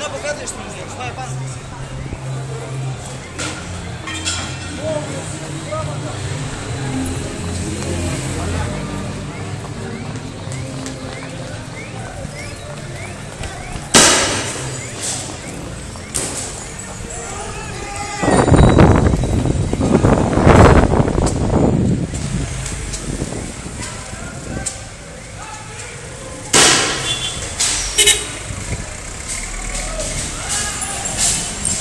Είναι από κάτω στην Πάει πάνω.